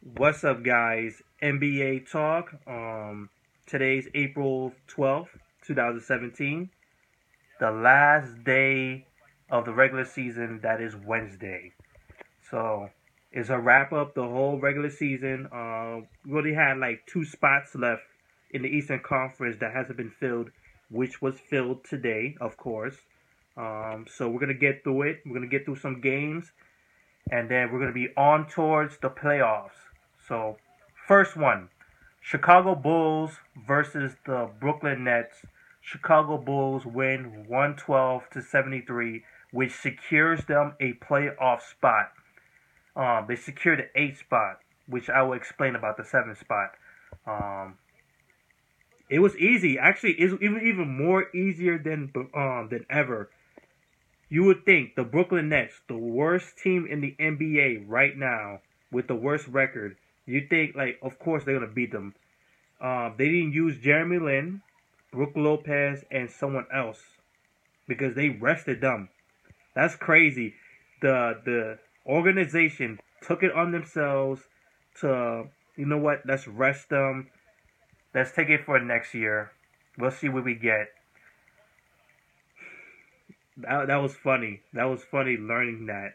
What's up, guys? NBA Talk. Um, today's April 12th, 2017. The last day of the regular season, that is Wednesday. So, it's a wrap up the whole regular season. Uh, we only had like two spots left in the Eastern Conference that hasn't been filled, which was filled today, of course. Um, so, we're going to get through it. We're going to get through some games. And then we're going to be on towards the playoffs. So, first one Chicago Bulls versus the Brooklyn Nets. Chicago Bulls win 112 to 73, which secures them a playoff spot. Um, they secured the eighth spot, which I will explain about the seventh spot. Um, it was easy. Actually, it's even even more easier than um than ever. You would think the Brooklyn Nets, the worst team in the NBA right now, with the worst record, you think like, of course they're gonna beat them. Um, they didn't use Jeremy Lin, Brook Lopez, and someone else because they rested them. That's crazy. The the organization took it on themselves to, you know what? Let's rest them. Let's take it for next year. We'll see what we get. That, that was funny. That was funny learning that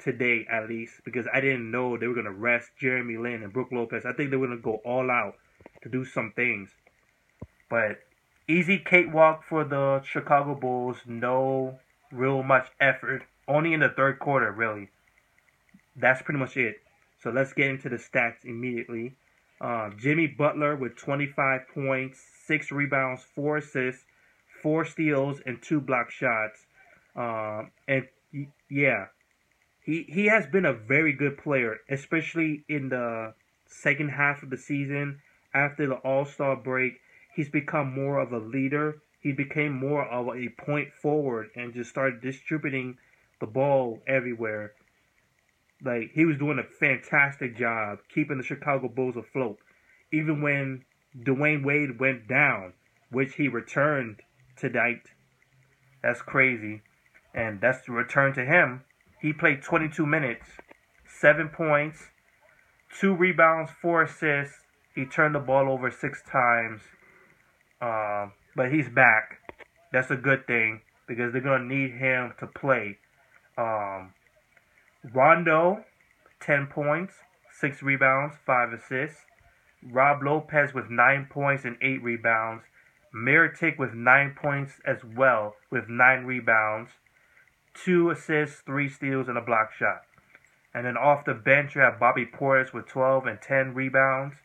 today, at least, because I didn't know they were going to rest Jeremy Lin and Brook Lopez. I think they were going to go all out to do some things. But easy cakewalk for the Chicago Bulls. No real much effort. Only in the third quarter, really. That's pretty much it. So let's get into the stats immediately. Uh, Jimmy Butler with 25 points, 6 rebounds, 4 assists, 4 steals, and 2 block shots. Um, and yeah, he he has been a very good player, especially in the second half of the season after the All Star break. He's become more of a leader. He became more of a point forward and just started distributing the ball everywhere. Like he was doing a fantastic job keeping the Chicago Bulls afloat, even when Dwyane Wade went down, which he returned tonight. That's crazy. And that's the return to him. He played 22 minutes, 7 points, 2 rebounds, 4 assists. He turned the ball over 6 times. Uh, but he's back. That's a good thing because they're going to need him to play. Um, Rondo, 10 points, 6 rebounds, 5 assists. Rob Lopez with 9 points and 8 rebounds. Mirotic with 9 points as well with 9 rebounds two assists, three steals, and a block shot. And then off the bench, you have Bobby Portis with 12 and 10 rebounds,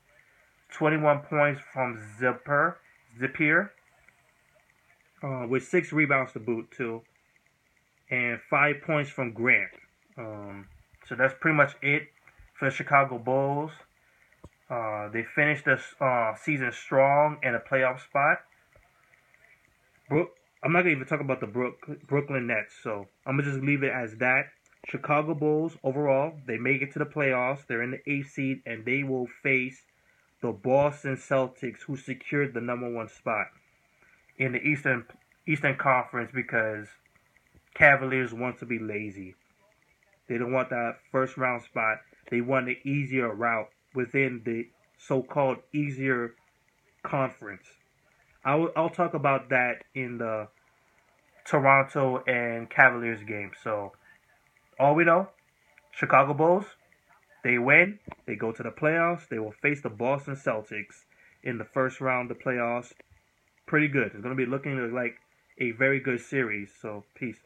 21 points from Zipper, Zippier, uh, with six rebounds to boot too, and five points from Grant. Um, so that's pretty much it for the Chicago Bulls. Uh, they finished the uh, season strong in a playoff spot. I'm not gonna even talk about the Brook, Brooklyn Nets, so I'm gonna just leave it as that. Chicago Bulls overall, they make it to the playoffs. They're in the eighth seed, and they will face the Boston Celtics, who secured the number one spot in the Eastern Eastern Conference because Cavaliers want to be lazy. They don't want that first round spot. They want the easier route within the so-called easier conference. I'll I'll talk about that in the Toronto and Cavaliers game. So all we know, Chicago Bulls, they win, they go to the playoffs, they will face the Boston Celtics in the first round of the playoffs. Pretty good. It's going to be looking like a very good series. So peace.